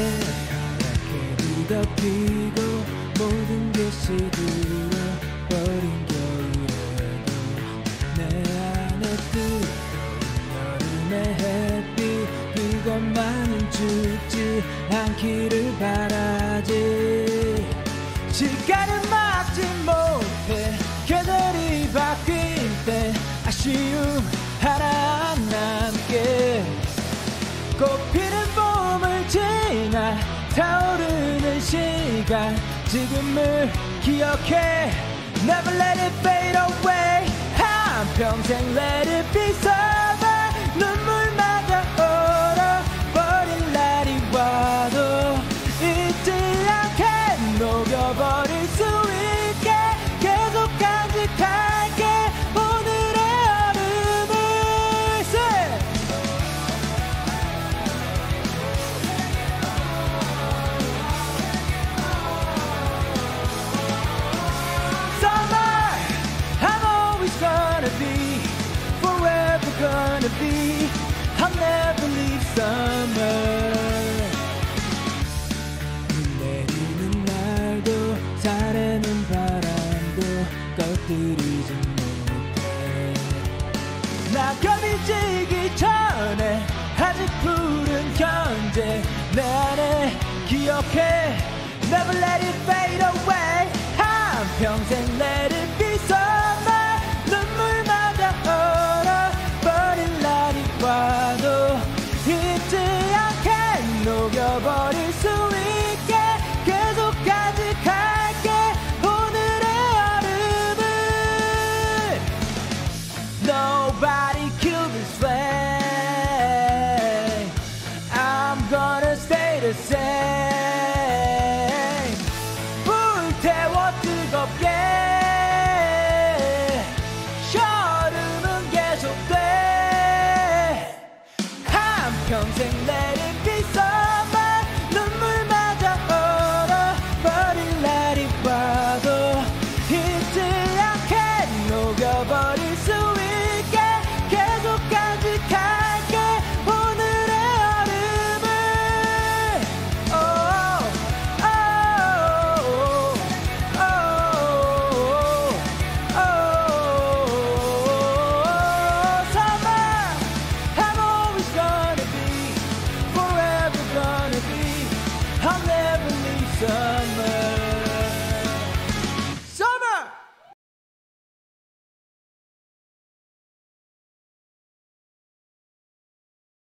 새하얗게 뒤덮이고 모든 게 시들어 버린 겨울에도 내 안에 뜨거운 여름의 햇빛 그것만은 죽지 않기를 바라지. 시간을 막지 못해 계절이 바뀔 때 아쉬움 하나 남게 꽃피는 타오르는 시간 지금을 기억해 Never let it fade away 한평생 let it be summer gonna be. I'll never leave summer. 눈 내리는 날도 사내는 바람도 꺼뜨리지 못해. 낙엽이 지기 전에 아직 푸른 현재 내 안에 기억해 Never let it fade away 한 평생 it be?